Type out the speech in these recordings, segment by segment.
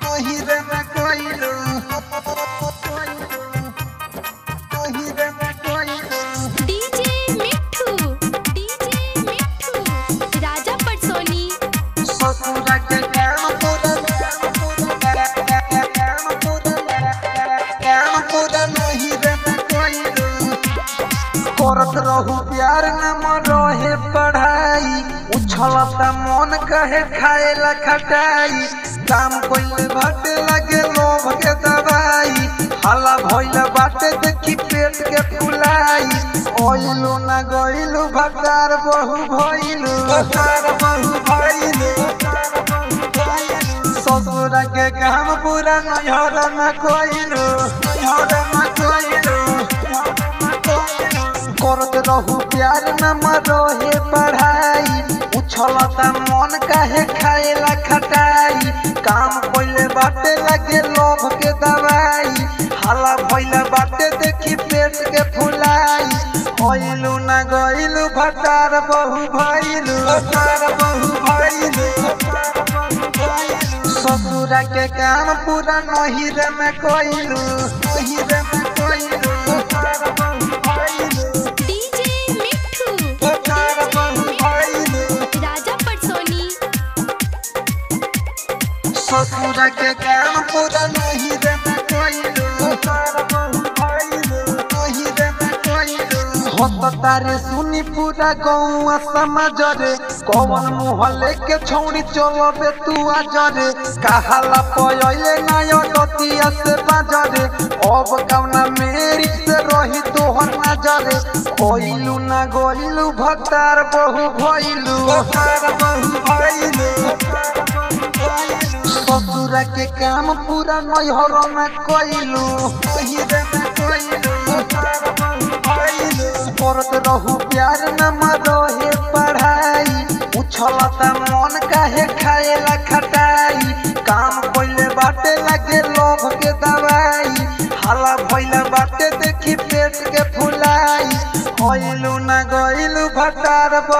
Corrida करत रहू प्यार न मरोहे पढ़ाई। उछलता मन कहे खाए ला खटाई। काम कोइले बाटे लगे लोभ के दवाई हाला भइल बाटे देखी पेट के फुलाई। ओइलू न गइलू भतार बहु भइलू। भतार बहु भइलू। ससुर के काम पूरा नैहर में कोइलू। नैहर में कोइलू। रहू प्यार न मरोहे पढ़ाई। उछलता मन काहे खाएला खटाई। काम कोइले बाटे लगे लोभ के दवाई। हाला भइला बाटे देखी पेट के फुलाई। होइलू न गइलू भतार बहु भइलू। भतार बहु भइलू। ससुरा के काम पूरा नहिर में कोइलू। नहिर में कोइलू। काम पूरा नहीं रे मैं कोइलू तार बहु भइलू नहीं रे मैं कोइलू होत तारे सुनी पूरा गौआ समाज रे कौन मुहले के छौड़ी चलबे आज रे कहाला पयले नाय गतिया से बाजरे अब कौना मेरी से रही तोहर नजरे कोइलू ना गोइलू भतार बहु भइलू। भतार बहु भइलू। ससुरा के काम पूरा नैहर में कइलू। नहिरे में कइलू। करत रहू प्यार न मरोहे पढ़ाई। उछलता मन काहे खाएला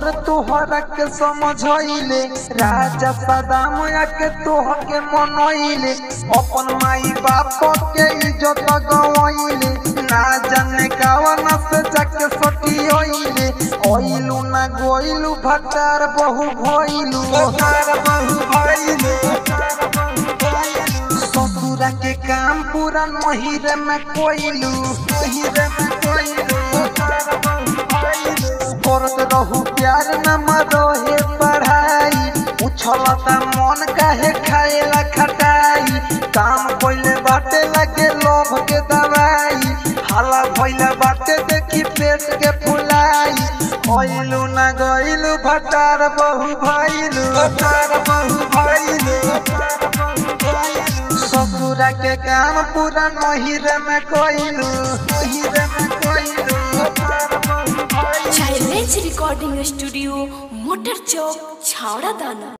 किशोर तोहरा के समझइले राजा सदाम के तोह के मनइले अपन माई बाप के इज़्ज़त गवइले ना जाने कावन से जाके सटियइले ओइलू ना गोइलू भतार बहु भइलू। भतार बहु भइलू। ससुरा के काम पूरा नहिर में कोइलू। नहिर में कोइलू। बहु भइलू करत रहू प्यार न मरोहे पढ़ाई। उछलता मन काहे खाएला खटाई। काम कोइले बाटे लगे लोभ के दवाई। हाला भइला बाटे देखी पेट के फुलाई। होइलू न गइलू भतार बहु भइलू। भतार बहु भइलू। ससुरा के काम पूरा नहिर में कोइलू। রিকর্ডিং স্টুডিও মোটর চক ছাওড়া দানা